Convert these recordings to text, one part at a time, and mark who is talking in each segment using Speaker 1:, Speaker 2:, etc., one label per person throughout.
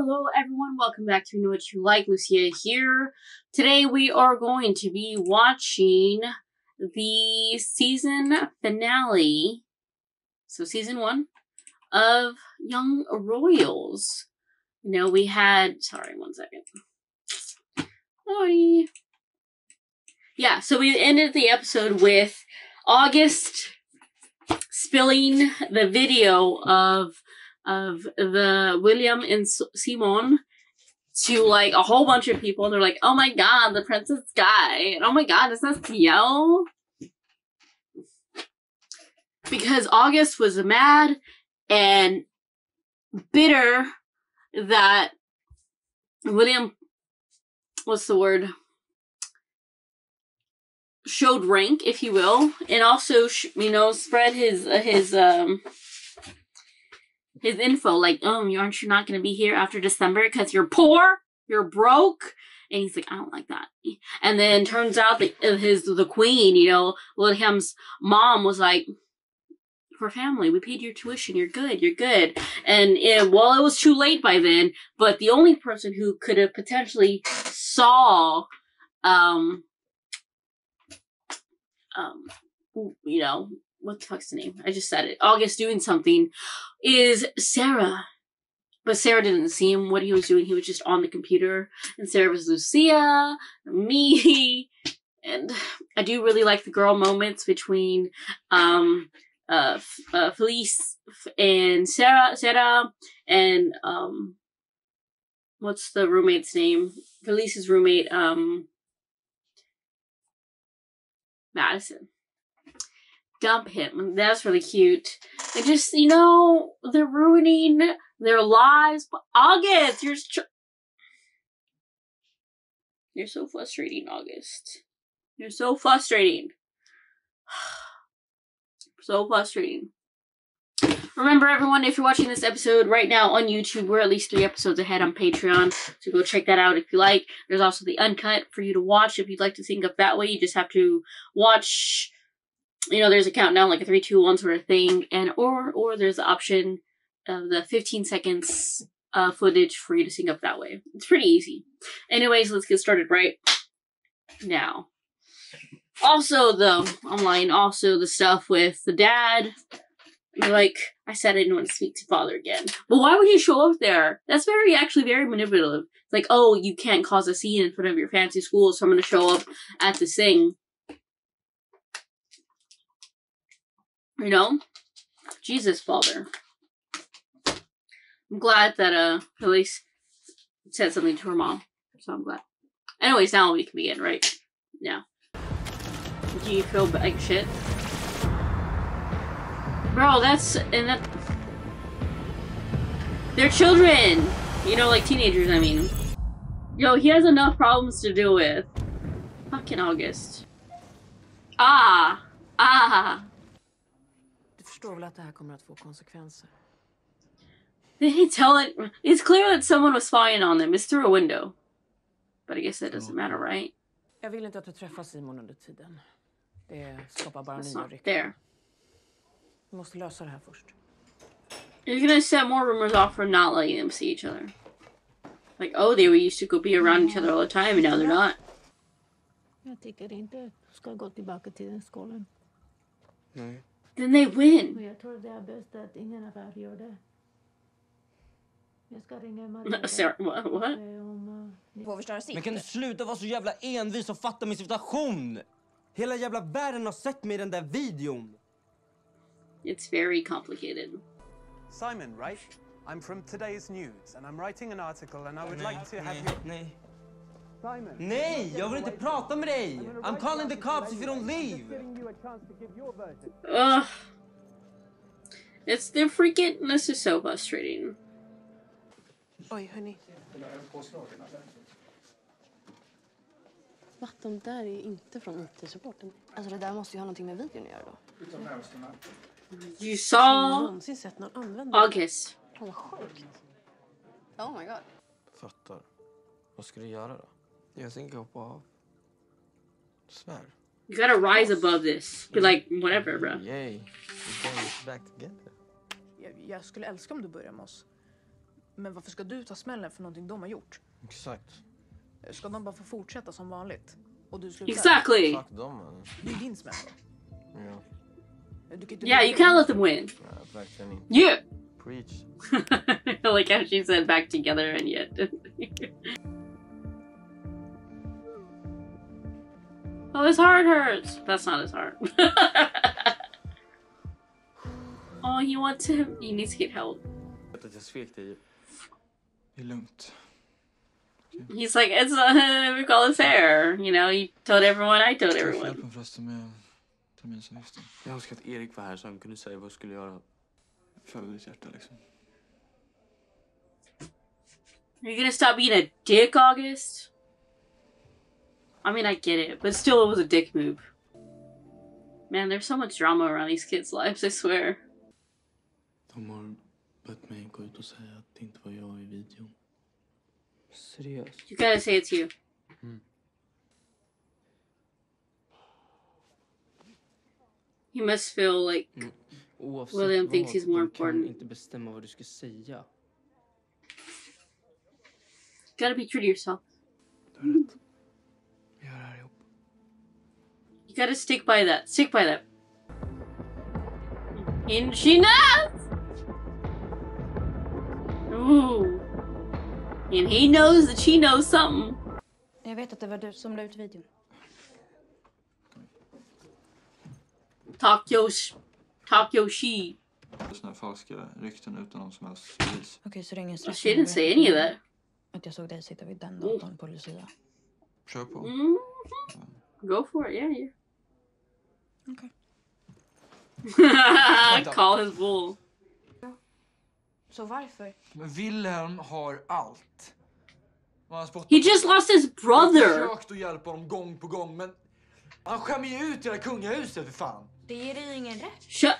Speaker 1: Hello, everyone. Welcome back to Know What You Like. Lucia here. Today we are going to be watching the season finale, so season one of Young Royals. You know, we had. Sorry, one second. Sorry. Yeah, so we ended the episode with August spilling the video of of the William and Simon to like a whole bunch of people. They're like, "Oh my god, the Princess Guy!" And, "Oh my god, is that Theo?" Because August was mad and bitter that William, what's the word? Showed rank, if you will, and also, you know, spread his his um his info like, oh, aren't you not going to be here after December because you're poor, you're broke? And he's like, I don't like that. And then turns out that uh, his the queen, you know, William's mom was like, for family, we paid your tuition. You're good. You're good. And it, well, it was too late by then. But the only person who could have potentially saw, um, um, you know, what the fuck's the name? I just said it. August doing something is Sarah. But Sarah didn't see him what he was doing. He was just on the computer. And Sarah was Lucia, me, and I do really like the girl moments between um uh, uh Felice and Sarah Sarah and um what's the roommate's name? Felice's roommate, um Madison dump him. That's really cute. And just, you know, they're ruining their lives. August, you're tr- you're so frustrating, August. You're so frustrating. so frustrating. Remember, everyone, if you're watching this episode right now on YouTube, we're at least three episodes ahead on Patreon, so go check that out if you like. There's also the uncut for you to watch if you'd like to think of that way. You just have to watch you know, there's a countdown, like a three, two, one sort of thing, and or or there's the option of the 15 seconds uh, footage for you to sync up that way. It's pretty easy. Anyways, let's get started right now. Also, though, I'm. Also, the stuff with the dad. Like I said, I didn't want to speak to father again. But why would he show up there? That's very, actually, very manipulative. It's like, oh, you can't cause a scene in front of your fancy school, so I'm going to show up at the thing You know? Jesus, Father. I'm glad that uh Felice said something to her mom. So I'm glad. Anyways, now we can begin, right? Yeah. Do you feel like shit? Bro, that's and that they're children! You know, like teenagers, I mean. Yo, he has enough problems to deal with. Fucking August. Ah! Ah!
Speaker 2: Förstår väl att det här kommer att få konsekvenser.
Speaker 1: Did he tell it? It's clear that someone was spying on them. It's through a window. But I guess that doesn't matter, right?
Speaker 2: Jag vill inte att du träffar Simon under tiden. Det skapar bara
Speaker 1: It's
Speaker 2: nya
Speaker 1: not
Speaker 2: rykten.
Speaker 1: there.
Speaker 2: Vi måste lösa det här först.
Speaker 1: You're gonna set more rumors off for not letting them see each other. Like, oh, they were used to go be around each other all the time, and now they're not.
Speaker 3: Jag tycker inte du ska gå tillbaka till den skolan.
Speaker 4: Nej.
Speaker 1: Then they win.
Speaker 3: Jag tror det är bäst att ingen av er gör det. Jag ska ringa Maria.
Speaker 1: Sarah, what? what?
Speaker 3: Om,
Speaker 5: på förstöra sitt.
Speaker 4: Men kan du sluta vara så jävla envis och fatta min situation? Hela jävla världen har sett mig i den där videon.
Speaker 1: It's very complicated.
Speaker 6: Simon, right? I'm from today's news and I'm writing an article and I would like to have you.
Speaker 4: nej.
Speaker 6: Simon!
Speaker 4: Nej, jag vill inte prata med dig! I'm calling the cops if you don't leave!
Speaker 6: Giving you a chance to give your version.
Speaker 1: Ugh. It's they're freaking. This is so frustrating.
Speaker 2: Oj, hörni.
Speaker 7: Va? De där är inte från IT-supporten.
Speaker 5: Alltså det där måste ju ha någonting med videon att göra då.
Speaker 1: You saw
Speaker 7: någonsin sett någon använda?
Speaker 1: August.
Speaker 7: Fan vad sjukt.
Speaker 5: Oh my god.
Speaker 4: Fattar. Vad ska du göra då? Jag tänker hoppa av. Svär.
Speaker 1: You gotta rise above this. Be like, whatever, bro.
Speaker 4: Yay. We're going back together.
Speaker 2: Jag, jag skulle älska om du börjar med oss.
Speaker 8: Men varför ska du ta smällen för någonting de har gjort?
Speaker 4: Exakt.
Speaker 8: Ska de bara få fortsätta som vanligt? Och du slutar?
Speaker 1: Exactly.
Speaker 4: Fuck dem man.
Speaker 8: Det är din smäll då.
Speaker 4: Ja,
Speaker 8: Du kan inte
Speaker 1: Yeah, you can't let them win.
Speaker 4: nej, verkligen inte.
Speaker 1: Yeah.
Speaker 4: Preach.
Speaker 1: Like how she said back together and yet. oh, his heart hurts. That's not his heart. oh, he wants him. He needs to get help.
Speaker 4: Vet att jag svek dig.
Speaker 9: Det är.
Speaker 1: He's like, it's uh, we call his hair. You know, he told everyone. I told everyone.
Speaker 9: Hjälpen förresten med terminsavgiften.
Speaker 10: Jag önskar att Erik var här så han kunde säga vad jag skulle göra.
Speaker 9: Följ ditt hjärta liksom.
Speaker 1: Are you gonna stop being a dick, August? I mean, I get it, but still, it was a dick move. Man, there's so much drama around these kids' lives. I swear.
Speaker 10: De har bett mig gå ut och säga att det inte var jag i videon.
Speaker 4: Seriöst?
Speaker 1: You gotta say it's you. Hmm. He must feel like mm.
Speaker 4: Oavsett
Speaker 1: William
Speaker 4: vad,
Speaker 1: thinks he's more
Speaker 4: du kan
Speaker 1: important.
Speaker 4: inte bestämma vad du ska säga.
Speaker 1: gotta be true to yourself.
Speaker 10: Du har rätt.
Speaker 1: Gotta stick by that. Stick by that. And she knows. Ooh. And he knows that she knows something.
Speaker 11: Jag vet att det var du som la ut videon.
Speaker 1: Talk your, sh- talk she.
Speaker 9: Såna här falska rykten utan någon som helst bevis.
Speaker 11: Okej, så det är ingen stress.
Speaker 1: she didn't say any of that.
Speaker 11: Att jag såg dig sitta vid den datorn på Lucia.
Speaker 9: Kör på.
Speaker 1: Mhm. Go for it. Yeah, yeah.
Speaker 11: Okej.
Speaker 1: Call his bull.
Speaker 11: Så varför?
Speaker 9: Men Wilhelm har allt. Och han spottar
Speaker 1: He
Speaker 9: på-
Speaker 1: just lost his brother!
Speaker 9: Jag har
Speaker 1: brother.
Speaker 9: försökt att hjälpa honom gång på gång men han skämmer ju ut hela kungahuset för fan.
Speaker 11: Det ger dig ingen rätt.
Speaker 1: Shut.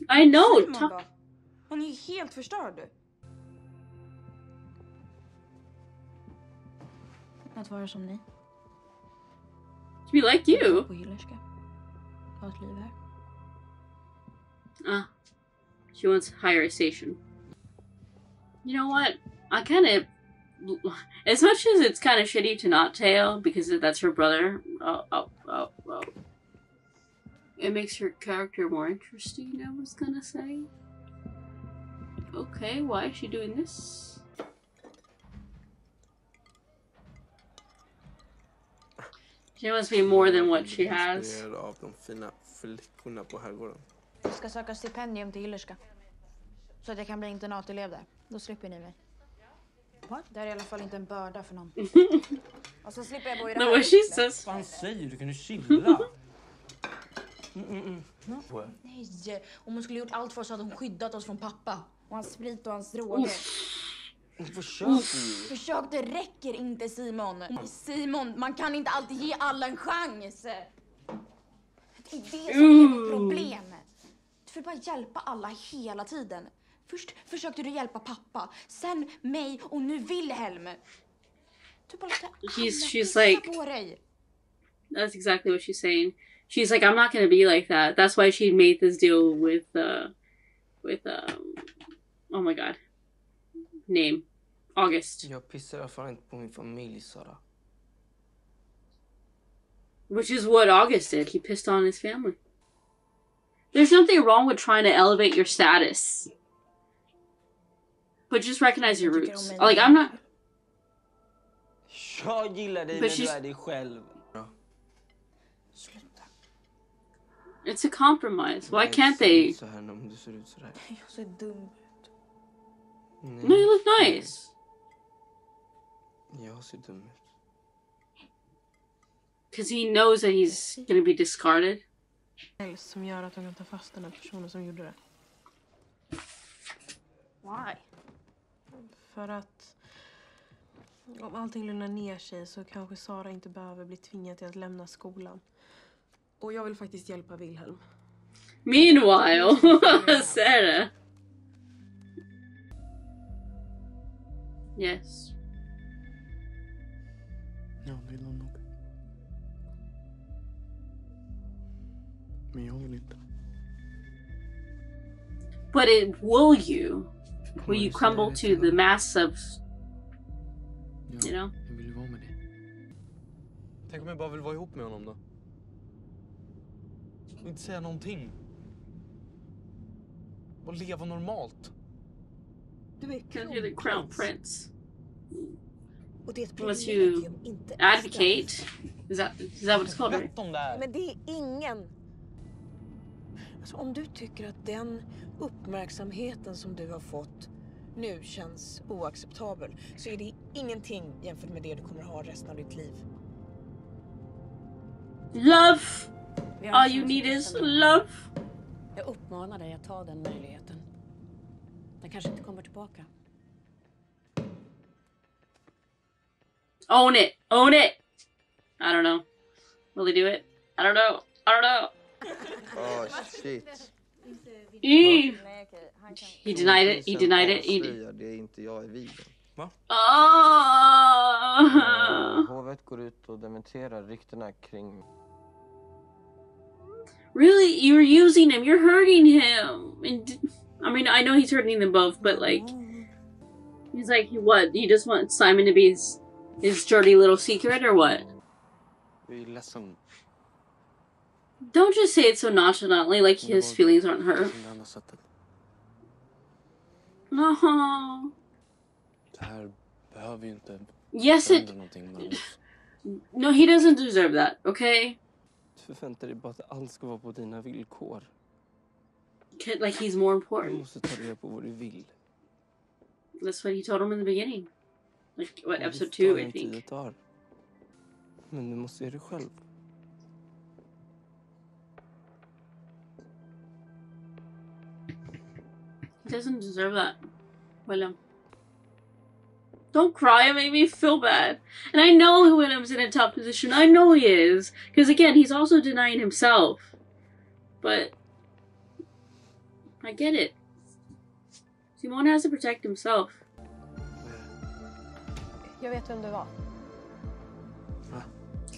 Speaker 1: I know.
Speaker 11: Simon
Speaker 1: Talk.
Speaker 11: då? Hon är ju helt förstörd. Att vara som ni.
Speaker 1: To be like you.
Speaker 11: På
Speaker 1: Uh, she wants higher station. You know what? I kind of, as much as it's kind of shitty to not tail because that's her brother. Oh, oh, oh, oh. It makes her character more interesting. I was gonna say. Okay, why is she doing this? She must be more than what she has.
Speaker 10: Inspirerad av de fina flickorna på herrgården.
Speaker 11: Jag ska söka stipendium till Hyllerska. Så att jag kan bli internatelev där. Då slipper ni mig. What? Det här är i alla fall inte en börda för någon. Och så slipper jag bo i det här huset.
Speaker 4: Vad fan säger du? Kan du chilla? Mm, mm, mm.
Speaker 11: Nej, om hon skulle gjort allt för oss hade hon skyddat oss från pappa. Och hans sprit och hans droger.
Speaker 4: Försök ju.
Speaker 11: Försök, det räcker inte Simon. Simon, man kan inte alltid ge alla en chans. Det är det som är mitt problem. Du får bara hjälpa alla hela tiden. Först försökte du hjälpa pappa, sen mig och nu Wilhelm. Du bara låter alla
Speaker 1: She's- she's
Speaker 11: pissa
Speaker 1: like-
Speaker 11: på dig.
Speaker 1: That's exactly what she's saying. She's like, I'm not gonna be like that. That's why she made this deal with uh with um oh my god. Name. August.
Speaker 4: Jag pissar i alla fall inte på min familj Sara.
Speaker 1: Which is what August did. He pissed on his family. There's nothing wrong with trying to elevate your status. But just recognize your roots. Like I'm not
Speaker 4: Jag gillar dig
Speaker 1: But
Speaker 4: när du
Speaker 1: she's-
Speaker 4: är dig själv.
Speaker 11: Sluta.
Speaker 1: it's a compromise. Why can't they?
Speaker 4: ut Så här om du ser ut sådär.
Speaker 11: Jag ser dum ut.
Speaker 1: No, you look nice.
Speaker 10: Jag ser dum ut.
Speaker 1: Because he knows that he's gonna be discarded.
Speaker 7: Som gör att de kan ta fast den här personen som gjorde det.
Speaker 11: Why?
Speaker 7: För att om allting lugnar ner sig så kanske Sara inte behöver bli tvingad till att lämna skolan. Och jag vill faktiskt hjälpa Wilhelm.
Speaker 1: Meanwhile, Sarah. Yes.
Speaker 10: Ja, det vill hon nog. Men jag vill.
Speaker 1: But it will you. Will you crumble to the mass of, you know?
Speaker 10: Jag vill ju vara med dig. Tänk om jag bara vill vara ihop med honom då? Och inte säga någonting. Och leva normalt.
Speaker 3: Du är
Speaker 1: Because you're the crown prince.
Speaker 3: Och det är ett
Speaker 1: Unless you
Speaker 3: privilegium, inte
Speaker 1: advocate. Is that is that what it's called?
Speaker 3: Men det är ingen. Alltså, om du tycker att den uppmärksamheten som du har fått nu känns oacceptabel så är det ingenting jämfört med det du kommer ha resten av ditt liv.
Speaker 1: Love. All you need is love.
Speaker 12: Jag uppmanar dig att ta den möjligheten. Den kanske inte kommer tillbaka.
Speaker 1: Own it. Own it. I don't know. Will he do it? I don't know. I don't know.
Speaker 13: Oh shit.
Speaker 1: Ew. He denied it. He denied it. He did.
Speaker 13: Avslöjar, Det är inte jag i videon.
Speaker 1: Oh.
Speaker 14: Hovet går ut och dementerar ryktena kring
Speaker 1: Really? You're using him. You're hurting him. And d- I mean, I know he's hurting them both, but like, mm. he's like, he what? You just want Simon to be his his dirty little secret, or what? Don't just say it so nonchalantly, like his feelings aren't hurt.
Speaker 10: På det andra sättet.
Speaker 1: No.
Speaker 10: Det här behöver ju inte
Speaker 1: Yes, it.
Speaker 10: förändra någonting mellan oss.
Speaker 1: No, he doesn't deserve that. Okay.
Speaker 14: Du förväntar dig bara att allt ska vara på dina villkor.
Speaker 1: Like he's more
Speaker 14: Du
Speaker 1: important.
Speaker 14: måste ta reda på vad du vill.
Speaker 1: That's what he told him in the beginning. Like what episode two, I think.
Speaker 14: det tar. Men du måste göra det själv.
Speaker 1: He doesn't deserve that. William. Don't cry, it made me feel bad. And I know William's in a tough position. I know he is. Because again, he's also denying himself. But I get it. Simone has to protect himself.
Speaker 5: Jag vet vem du var.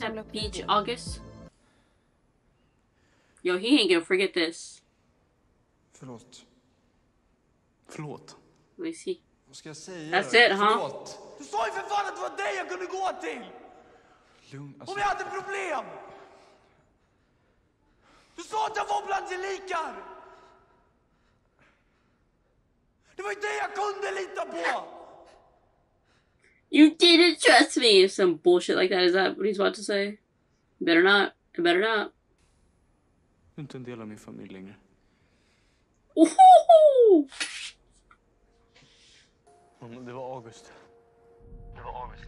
Speaker 1: That beach August. Yo, he ain't gonna forget this.
Speaker 10: Förlåt. Förlåt.
Speaker 1: Let me see.
Speaker 9: Vad ska jag säga?
Speaker 1: That's it, huh?
Speaker 9: Förlåt. Du sa ju för fan att det var dig jag kunde gå till!
Speaker 10: Lugn.
Speaker 9: Om jag hade problem! Du sa att jag var bland gelikar! Det var ju dig jag kunde lita på!
Speaker 1: You didn't trust me. Some bullshit like that. Is that what he's about to say? Better not. Better not.
Speaker 10: Du är inte en del av längre.
Speaker 1: Ooh!
Speaker 10: Mm, Det var August. Det var August.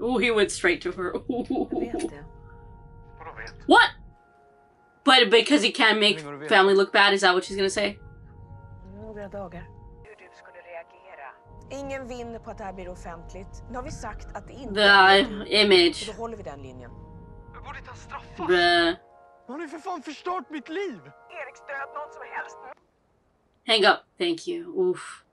Speaker 1: Ooh, he went straight to her. Ooh.
Speaker 10: Vadå vet?
Speaker 1: What? But because he can't make
Speaker 10: Ringar du vet?
Speaker 1: family look bad, is that what she's gonna say?
Speaker 3: Några dagar. Ingen vinner på att det här blir offentligt. Nu har vi sagt att det inte
Speaker 1: The
Speaker 3: är
Speaker 1: image.
Speaker 3: Och då håller vi den linjen.
Speaker 9: Jag borde inte ha straffat.
Speaker 1: Bruh.
Speaker 9: Han har ju för fan förstört mitt liv!
Speaker 3: Erik, stöd någon som helst.
Speaker 1: Hang up. Thank you. Oof.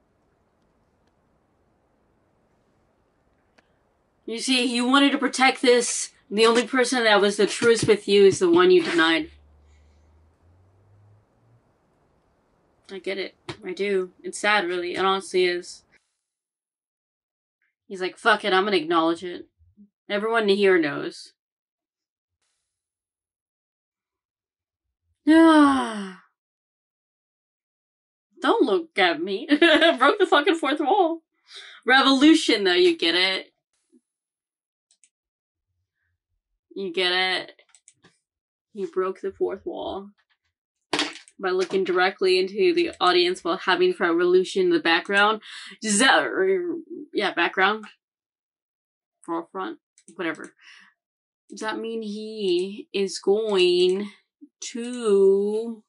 Speaker 1: You see, you wanted to protect this. The only person that was the truest with you is the one you denied. I get it. I do. It's sad, really. It honestly is. He's like, fuck it, I'm gonna acknowledge it. Everyone here knows. Don't look at me. Broke the fucking fourth wall. Revolution, though, you get it. You get it. He broke the fourth wall by looking directly into the audience while having revolution in the background. Yeah, background, forefront, whatever. Does that mean he is going to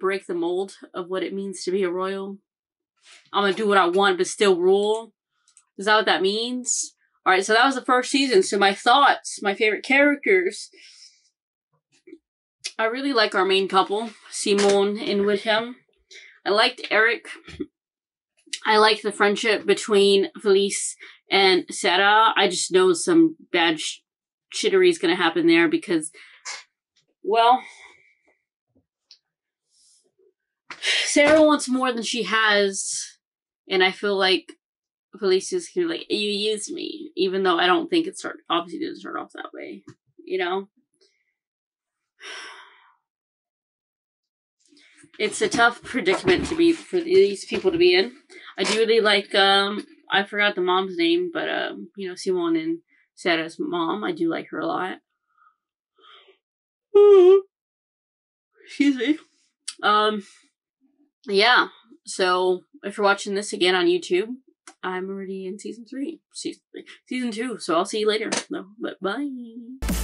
Speaker 1: break the mold of what it means to be a royal? I'm gonna do what I want, but still rule. Is that what that means? All right, so that was the first season. So my thoughts, my favorite characters. I really like our main couple, Simone and Wilhelm. I liked Eric. I like the friendship between Felice and Sarah. I just know some bad sh- shittery is going to happen there because, well, Sarah wants more than she has, and I feel like Felicia's kind of like, you used me, even though I don't think it start obviously didn't start off that way, you know? It's a tough predicament to be for these people to be in. I do really like um I forgot the mom's name, but um, you know, Simone and Sarah's mom, I do like her a lot. Excuse me. Um yeah. So if you're watching this again on YouTube, I'm already in season three. Season three. Season two. So I'll see you later. No, but bye.